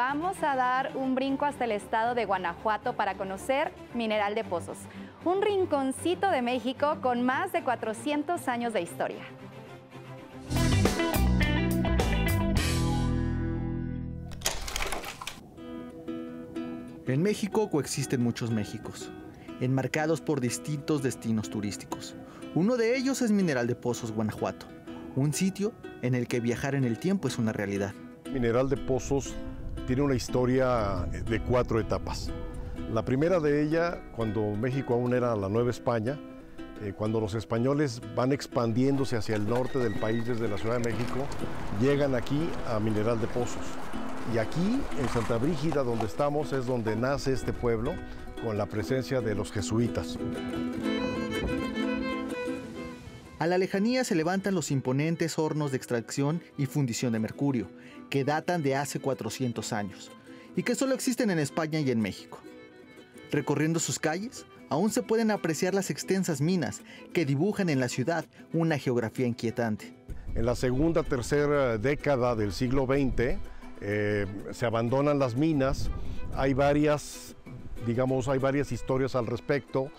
vamos a dar un brinco hasta el estado de Guanajuato para conocer Mineral de Pozos, un rinconcito de México con más de 400 años de historia. En México coexisten muchos Méxicos, enmarcados por distintos destinos turísticos. Uno de ellos es Mineral de Pozos, Guanajuato, un sitio en el que viajar en el tiempo es una realidad. Mineral de Pozos tiene una historia de cuatro etapas. La primera de ella, cuando México aún era la Nueva España, eh, cuando los españoles van expandiéndose hacia el norte del país desde la Ciudad de México, llegan aquí a Mineral de Pozos. Y aquí, en Santa Brígida, donde estamos, es donde nace este pueblo, con la presencia de los jesuitas. A la lejanía se levantan los imponentes hornos de extracción y fundición de mercurio, que datan de hace 400 años, y que solo existen en España y en México. Recorriendo sus calles, aún se pueden apreciar las extensas minas que dibujan en la ciudad una geografía inquietante. En la segunda, tercera década del siglo XX, eh, se abandonan las minas, hay varias, digamos, hay varias historias al respecto.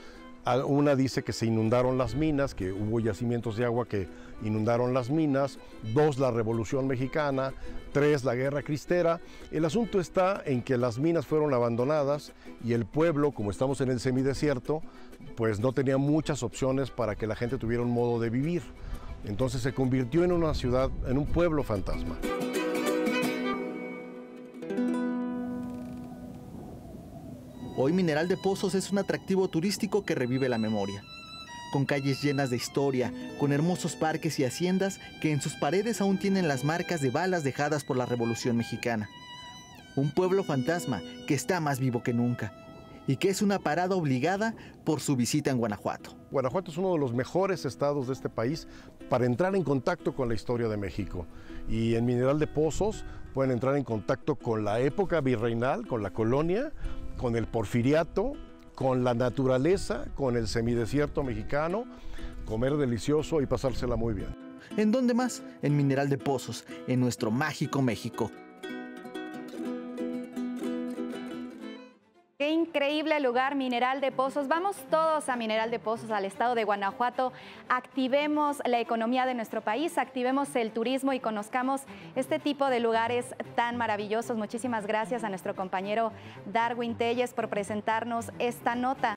Una dice que se inundaron las minas, que hubo yacimientos de agua que inundaron las minas. Dos, la Revolución Mexicana. Tres, la Guerra Cristera. El asunto está en que las minas fueron abandonadas y el pueblo, como estamos en el semidesierto, pues no tenía muchas opciones para que la gente tuviera un modo de vivir. Entonces se convirtió en una ciudad, en un pueblo fantasma. Hoy Mineral de Pozos es un atractivo turístico que revive la memoria. Con calles llenas de historia, con hermosos parques y haciendas que en sus paredes aún tienen las marcas de balas dejadas por la Revolución Mexicana. Un pueblo fantasma que está más vivo que nunca y que es una parada obligada por su visita en Guanajuato. Guanajuato es uno de los mejores estados de este país para entrar en contacto con la historia de México. Y en Mineral de Pozos pueden entrar en contacto con la época virreinal, con la colonia, con el porfiriato, con la naturaleza, con el semidesierto mexicano, comer delicioso y pasársela muy bien. ¿En dónde más? En Mineral de Pozos, en nuestro mágico México. Increíble lugar, Mineral de Pozos. Vamos todos a Mineral de Pozos, al estado de Guanajuato. Activemos la economía de nuestro país, activemos el turismo y conozcamos este tipo de lugares tan maravillosos. Muchísimas gracias a nuestro compañero Darwin Telles por presentarnos esta nota.